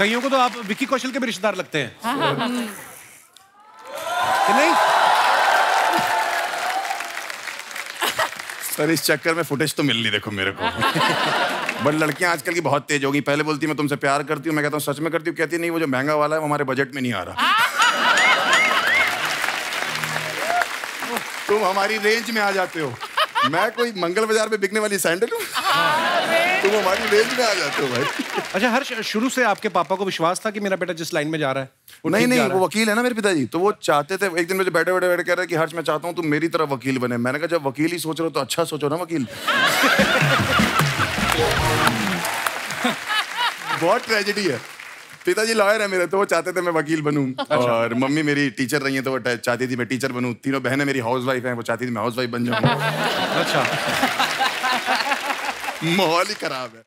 कईयों को तो आप विक्की कौशल के भी रिश्तेदार लगते हैं। कि नहीं? सर इस चक्कर में फुटेज तो मिल नहीं देखो मेरे को। बट लड़कियाँ आजकल की बहुत तेज होगी। पहले बोलती मैं तुमसे प्यार करती हूँ। मैं कहता हूँ सच में करती हूँ? कहती नहीं वो जो महँगा वाला है वो हमारे बजट में नहीं आ रहा। तुम हमारी रेंज में आ जाते हो। मैं कोई मंगल बाज़ार में बिकने वाली सैंडल हूँ? तुम हमारी रेंज में आ जाते हो भाई। अच्छा हर्ष शुरू से आपके पापा को विश्वास था कि मेरा बेटा जिस लाइन में जा रहा है वो नहीं नहीं वो वकील है ना मेरे पिताजी? तो वो चाहते थे एक दिन मुझे बैठे बैठे बैठे कह रहे कि हर्ष मैं चाहता हूँ तुम मेरी तरह वकील बने। मैंने कहा जब वकील ही सोच रहे हो तो अच्छा सोचो ना वकील। बहुत ट्रेजेडी है। पिताजी लॉयर है मेरे तो वो चाहते थे मैं वकील बनू। और मम्मी मेरी टीचर रही है तो वो चाहती थी मैं टीचर बनू। तीनों बहनें मेरी हाउस वाइफ है वो चाहती थी मैं हाउस वाइफ बन जाऊँ। अच्छा। माहौल ही खराब है।